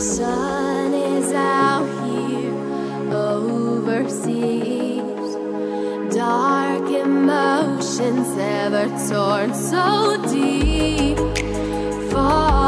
sun is out here overseas. Dark emotions ever torn so deep. Fall